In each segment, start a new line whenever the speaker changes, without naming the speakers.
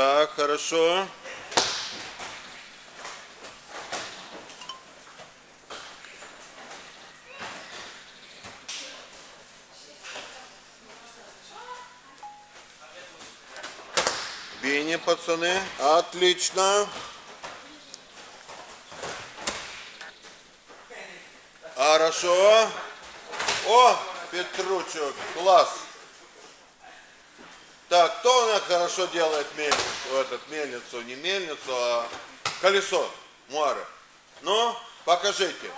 Так, хорошо. Бини, пацаны. Отлично. Хорошо. О, Петручек, класс. Так, кто у нас хорошо делает мельницу, этот, мельницу, не мельницу, а колесо Муары? Ну, покажите.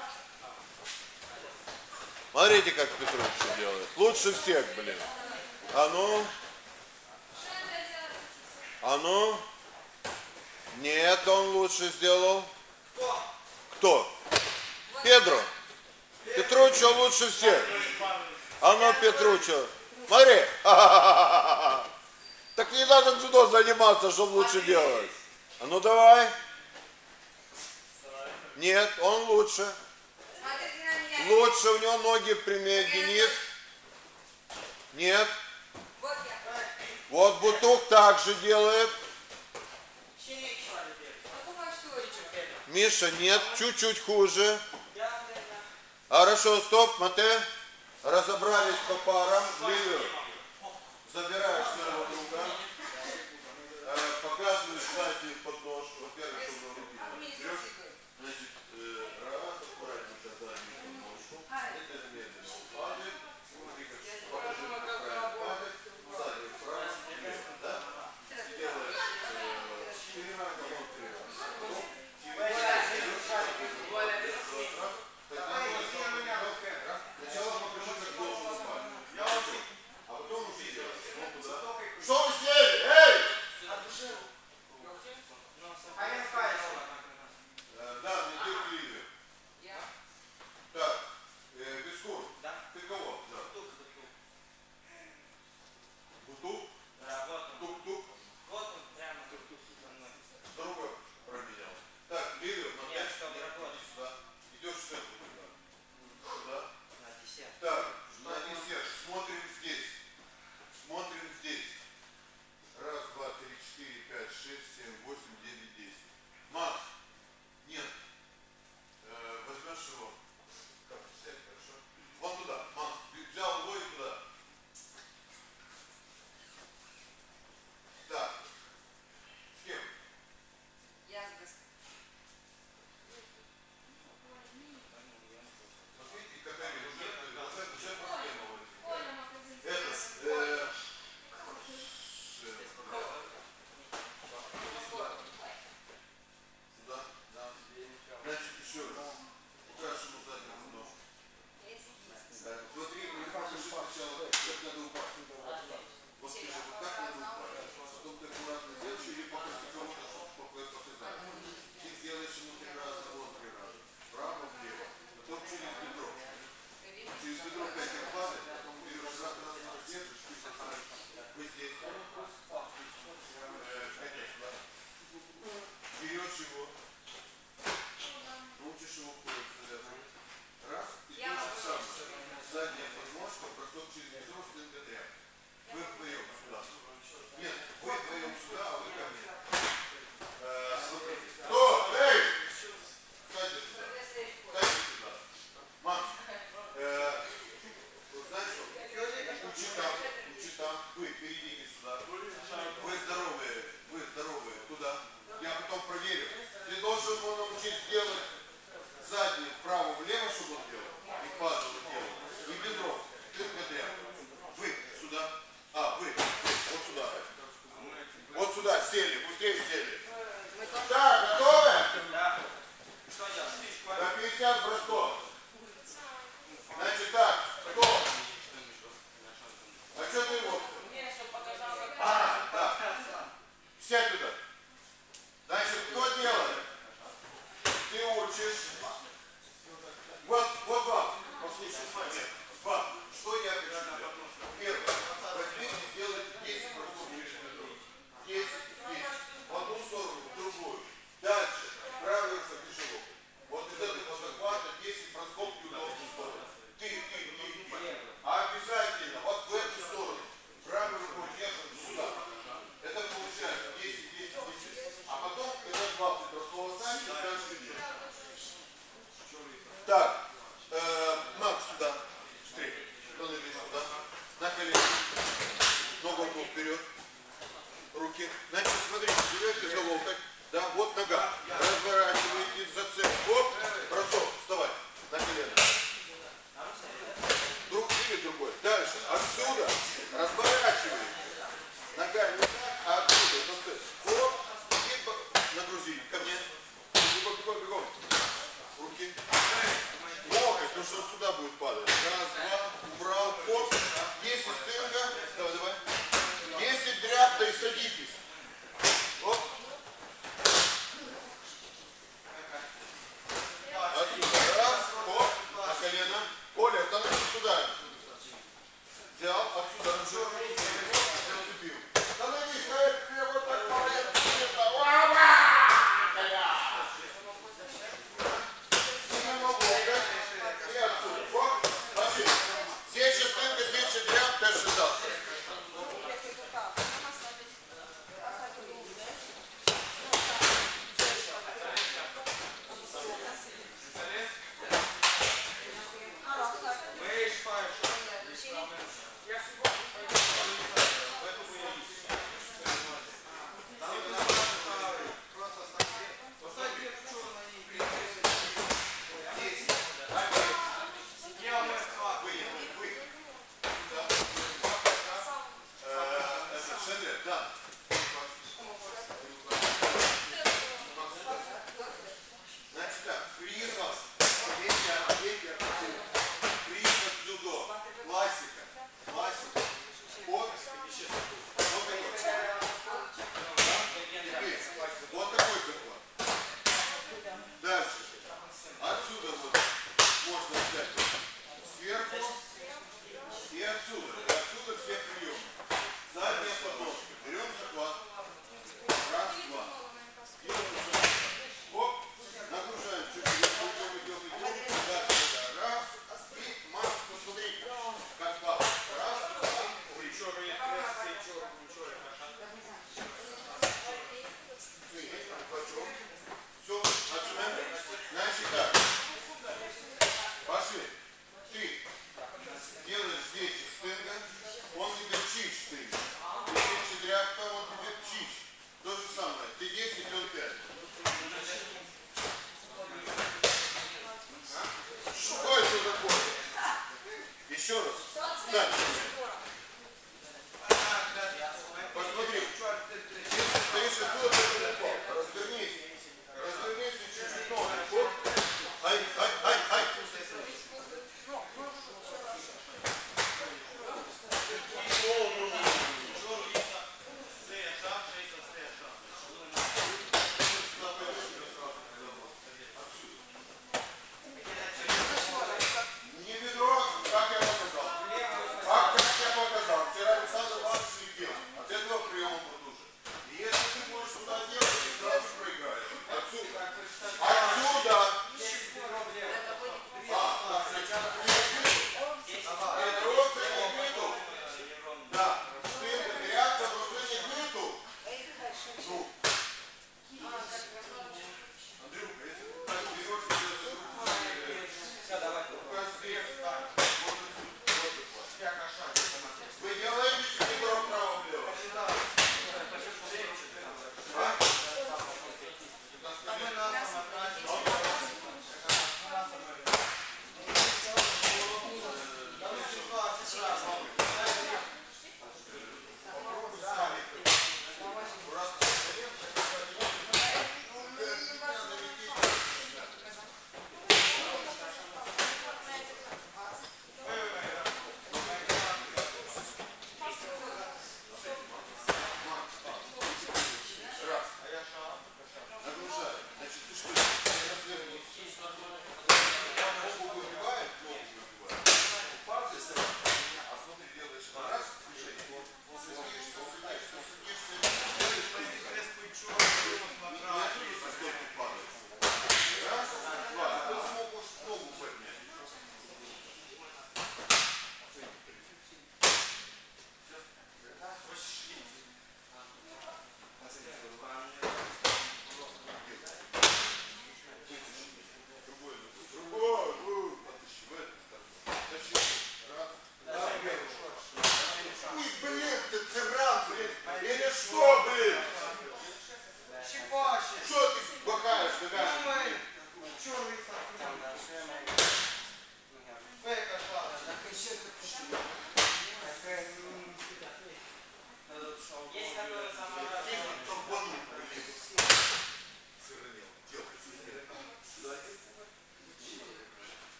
Смотрите, как Петрович делает. Лучше всех, блин. А ну. А ну. Нет, он лучше сделал. Кто? Педро. Петручо лучше всех. А ну, Петручо. Смотри. А -а -а -а не должен дзюдо заниматься, чтобы лучше делать. А ну давай. Нет, он лучше. Лучше, у него ноги прямее, Денис. Нет. Вот Бутук так же делает. Миша, нет, чуть-чуть хуже. Хорошо, стоп, Мате. Разобрались по парам. Ливер забираешь своего друга, э, показываешь заднюю подножку, во-первых,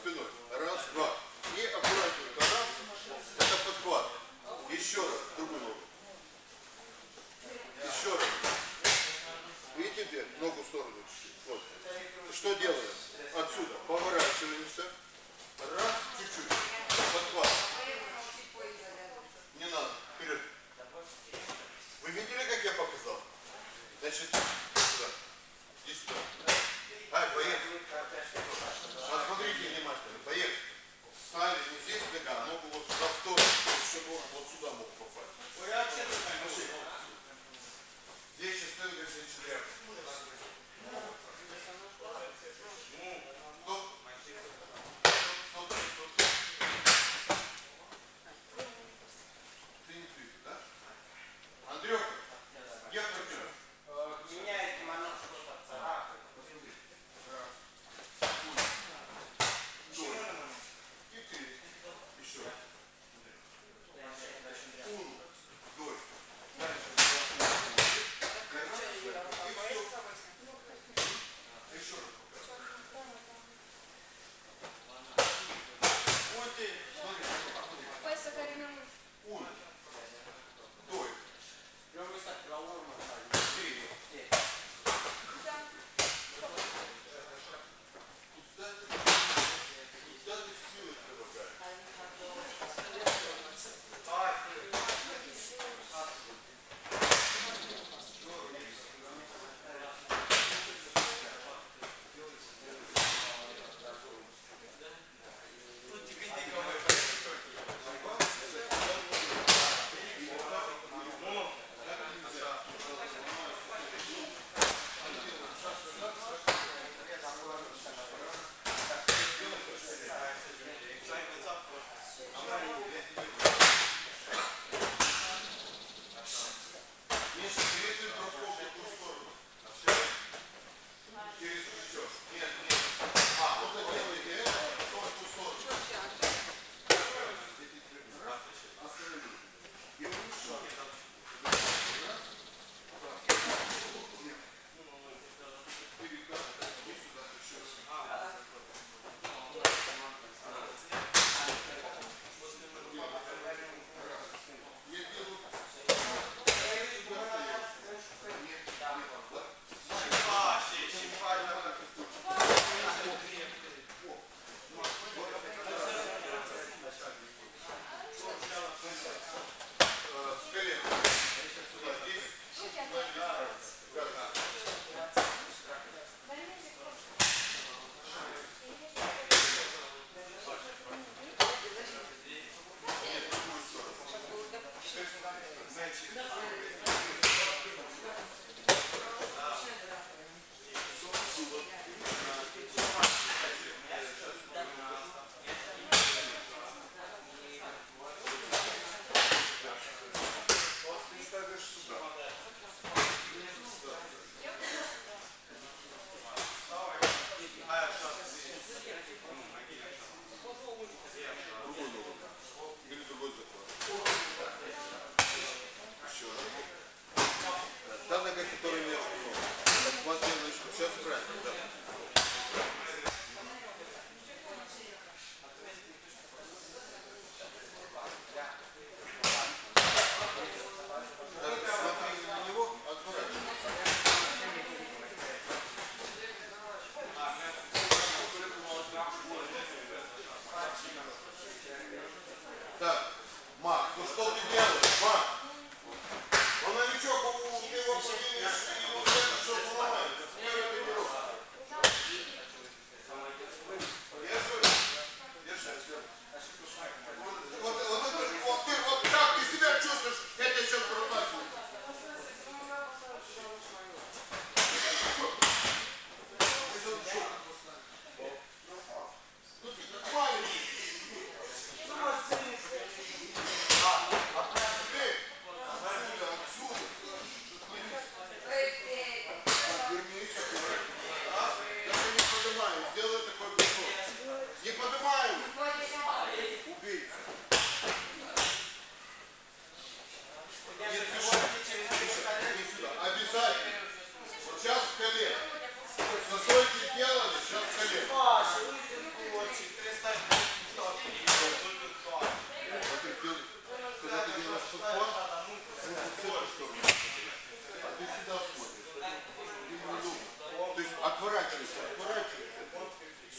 спиной.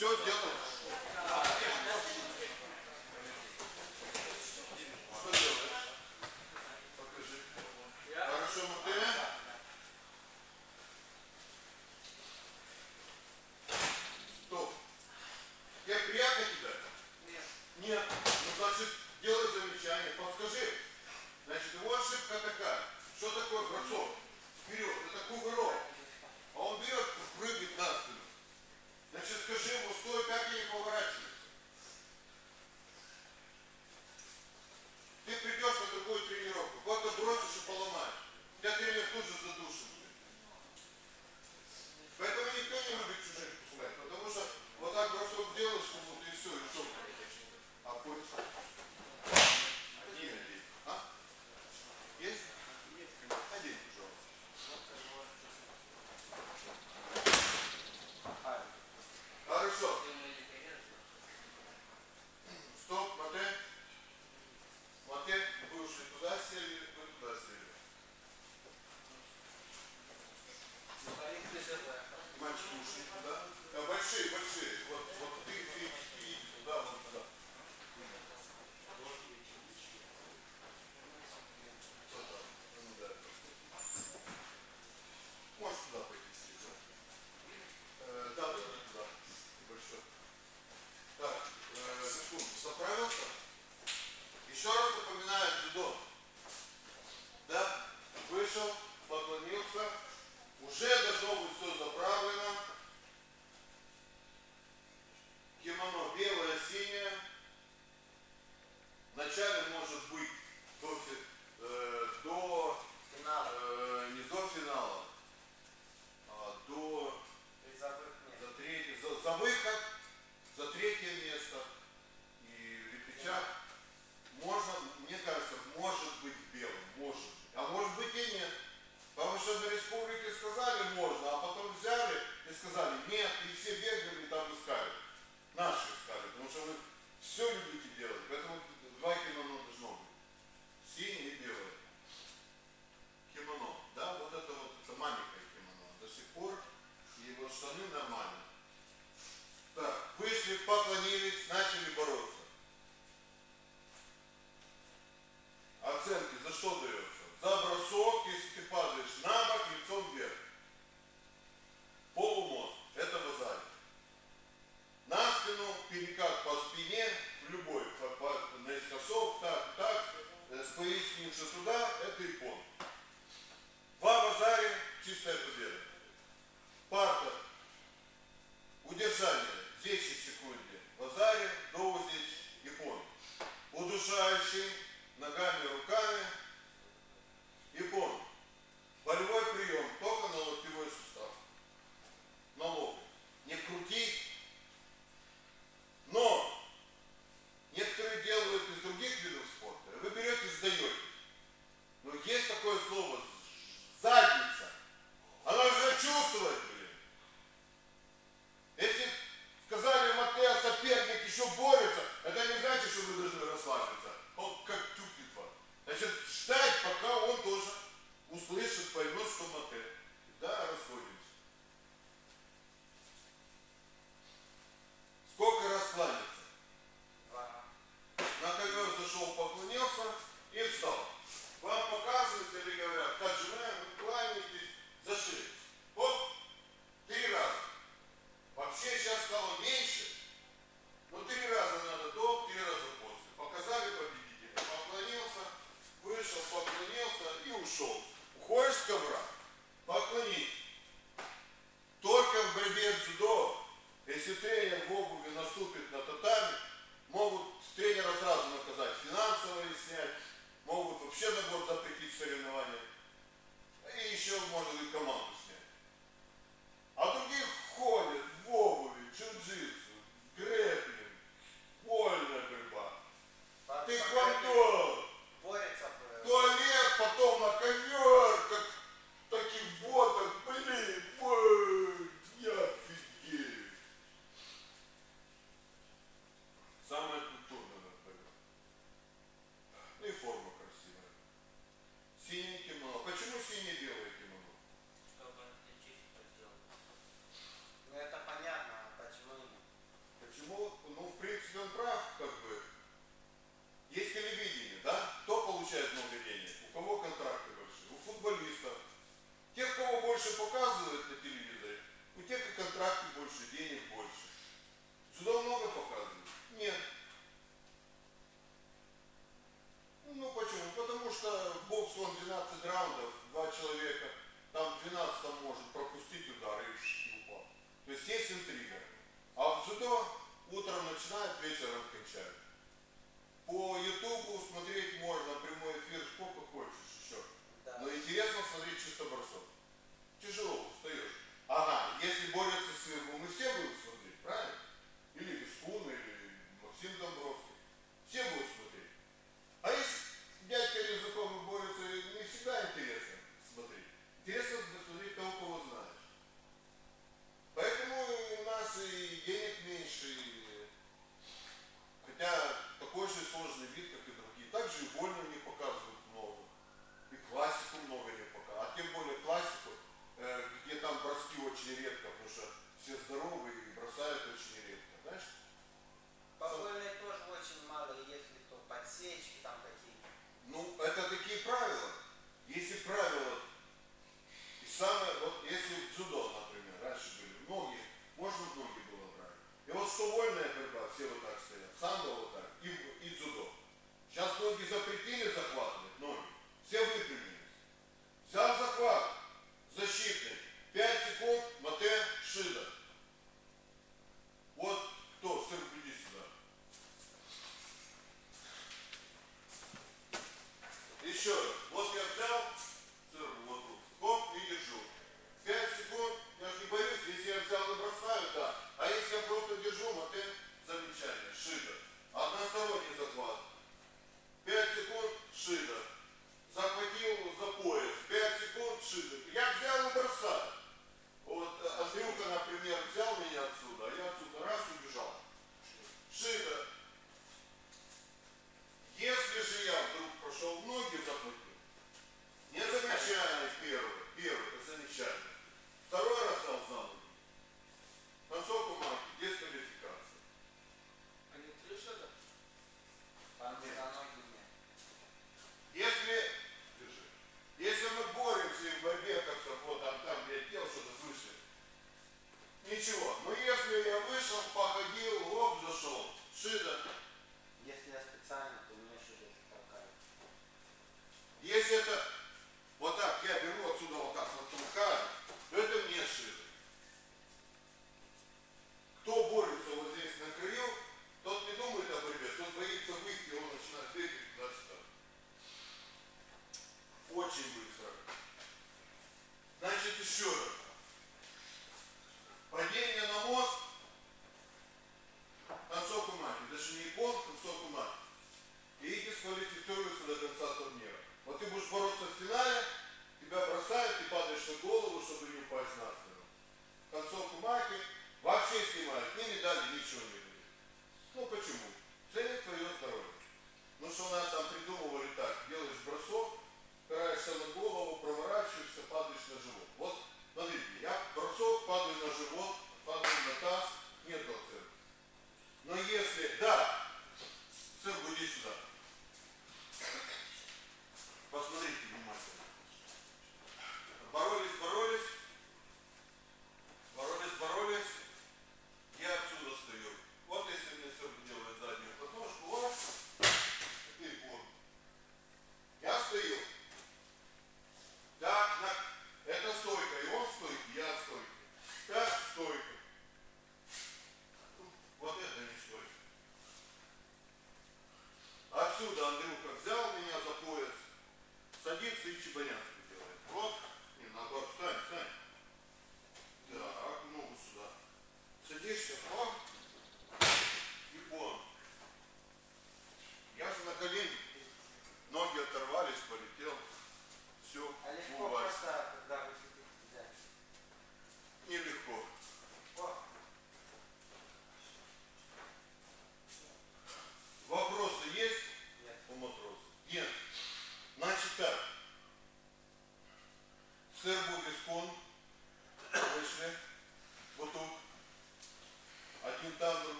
Все сделано. Большие, большие. Вот, вот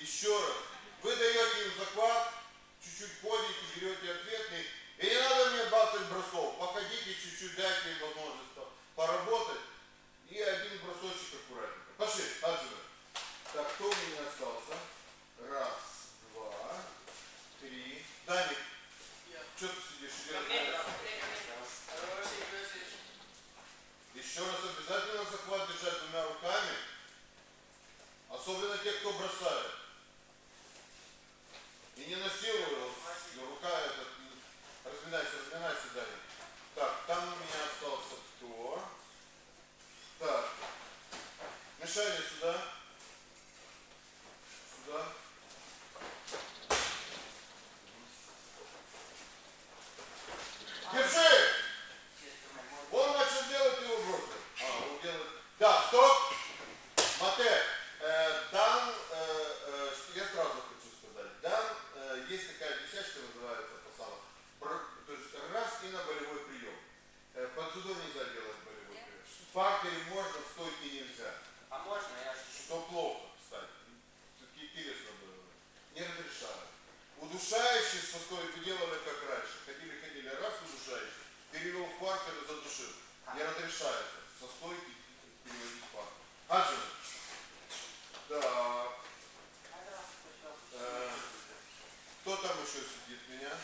Еще раз. Вы даете им заклад, чуть-чуть ходите, берете ответный. И не надо мне 20 бросков. Походите чуть-чуть, дайте им возможность поработать. И один бросочек аккуратненько. Пошли, отсюда. Так, кто у меня остался? Раз, два, три. Даник, что ты сидишь? Еще раз обязательно заклад держать двумя руками. Особенно те, кто бросает. И не насилую, рука этот, разминайся, разминайся, Дарья. Так, там у меня остался кто? Так, мешали сюда. факторе можно, в стойке нельзя.
А можно, я же...
Что плохо, кстати. Все-таки интересно было. Не разрешали. Удушающий со стойки делали как раньше. Ходили-ходили, раз удушающий, перевел в фактор и задушил. А. Не разрешается. Со стойки переводить в фактор. Аджин. Да. Кто там еще сидит меня?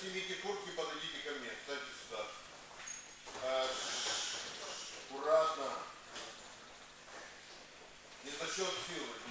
Снимите куртки, подойдите ко мне. ставьте сюда. А, аккуратно. Не за счет силы.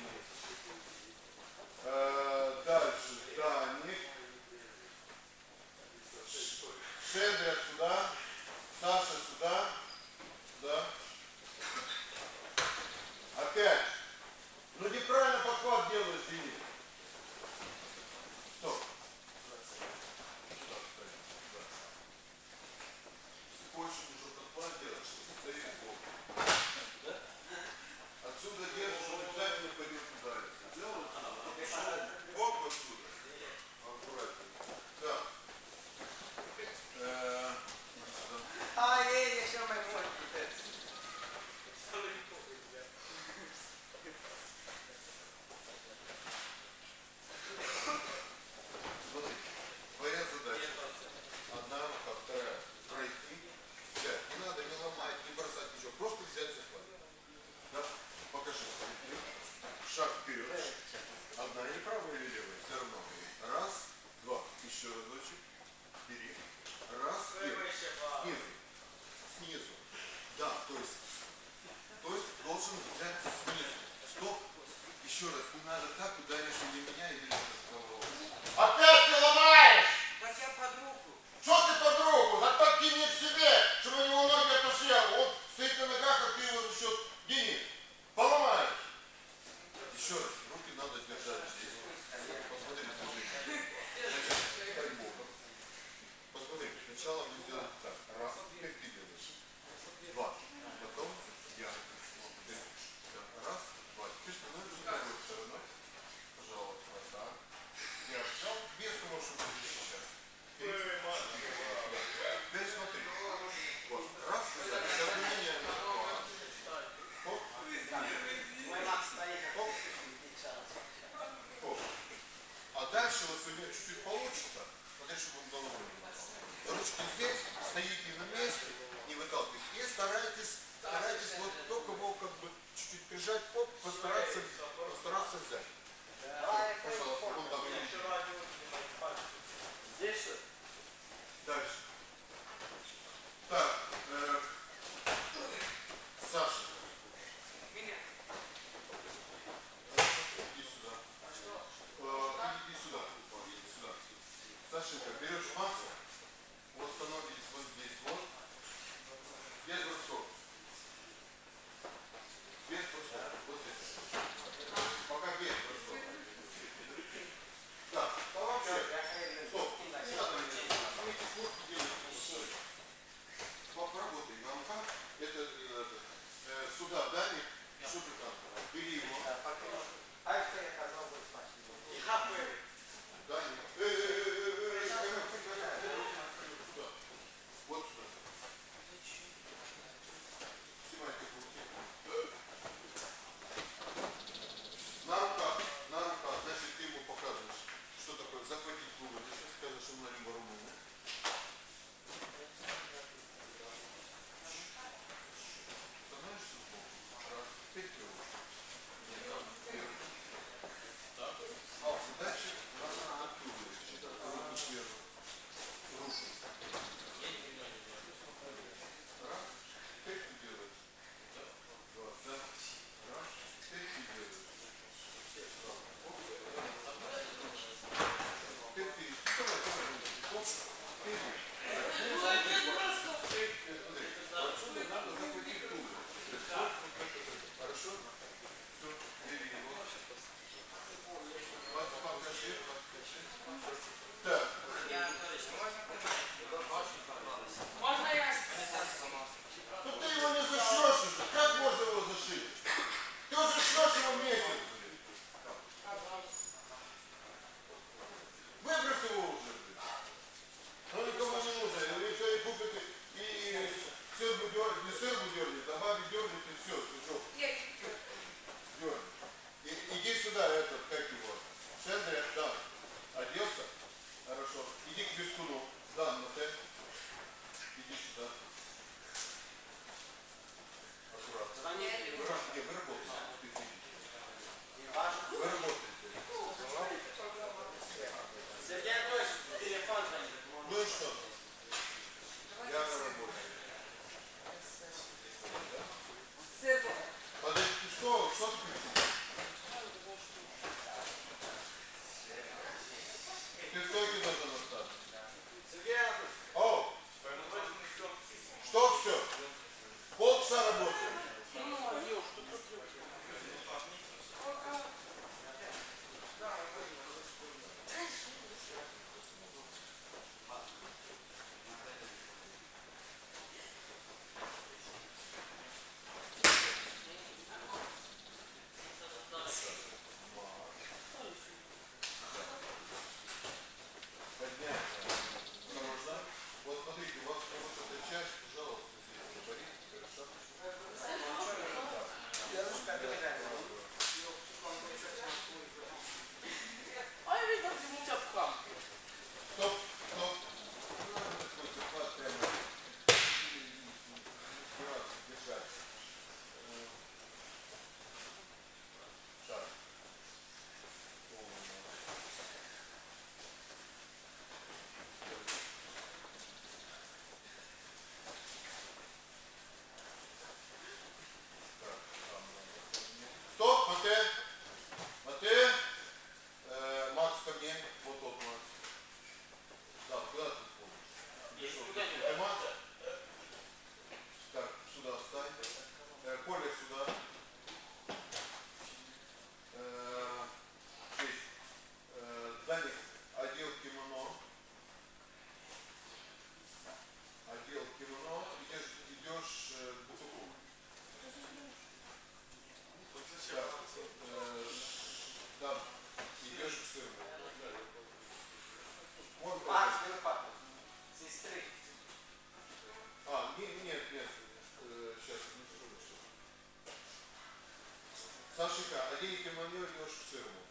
Одень кимоно,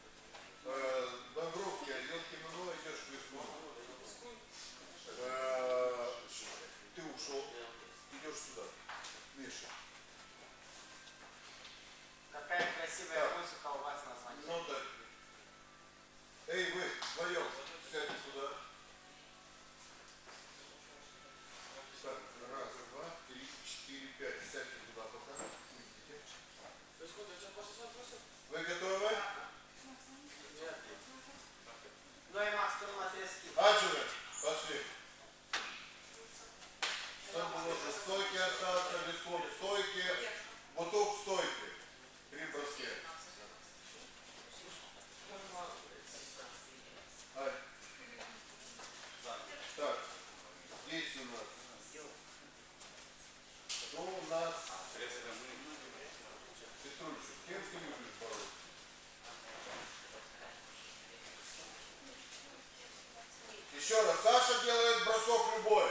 готовы?
Ну и Макс, ты молодецкий.
Адживы, пошли. Чтобы было же стойки остаться, виском в стойке, буток в стойке. Три броски. Ай. Так, здесь у нас. Кто у нас? Петручев, с кем ты любишь бороться? Еще раз, Саша делает бросок любой.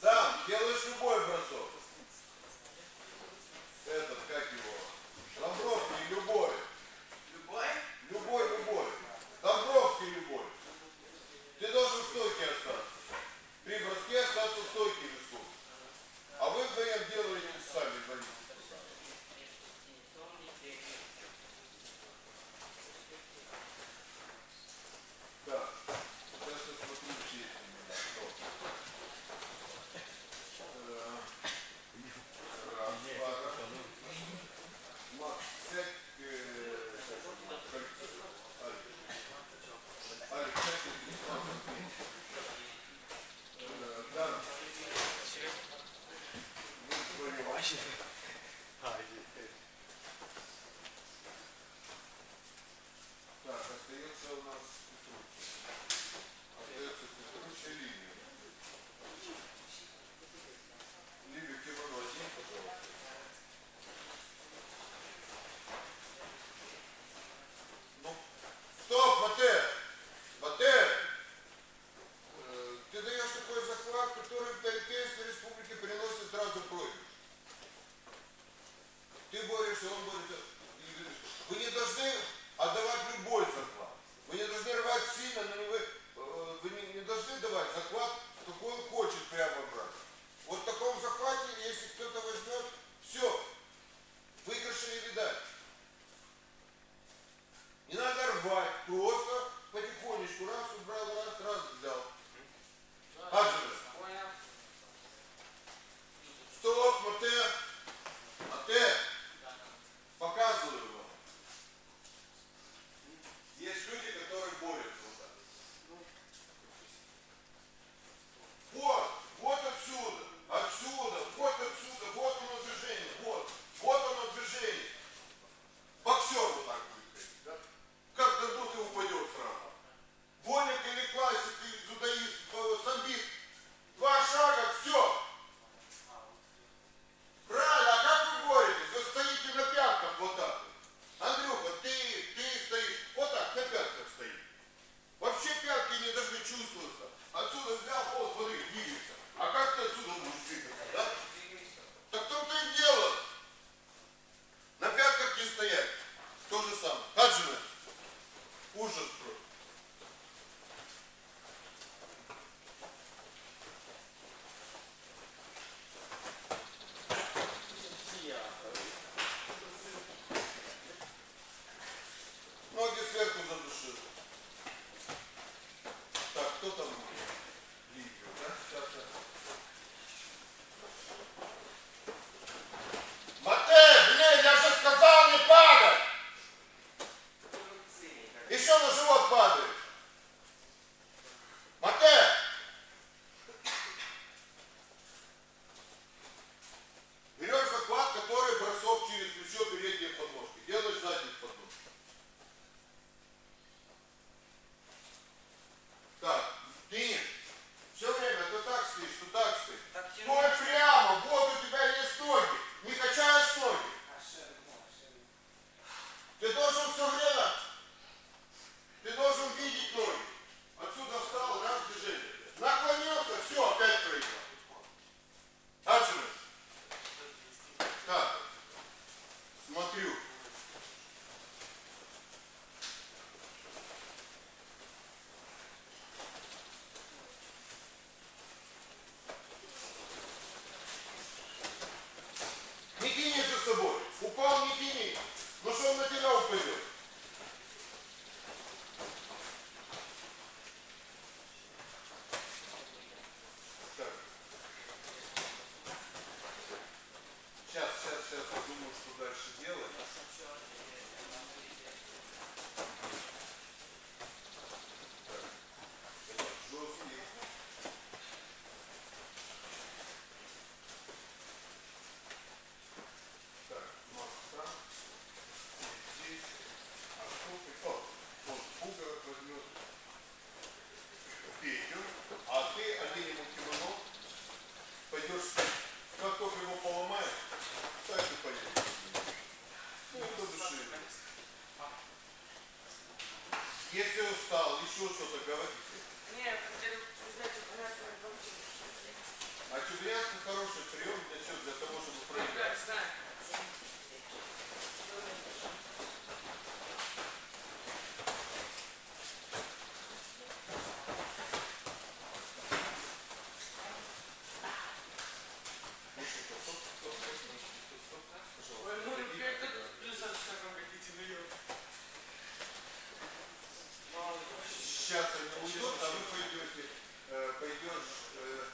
Сам делаешь любой бросок. Этот, как его? Домбровский, любой.
Любой?
Любой, любой. Домбровский любой. Ты должен в стойке остаться. При броске остаться в стойке весу. А вы вдвоем делаете сами, звоните. Так, сейчас я смотрю честь у меня. Что? Э, Раз, два, Макс, сядь к э, кольцу. Алекс. Алекс, сядь к дистанции. Э, Да. Вы
пойдешь, э,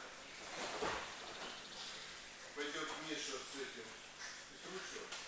пойдет Миша с этим, Петручевым.
Все,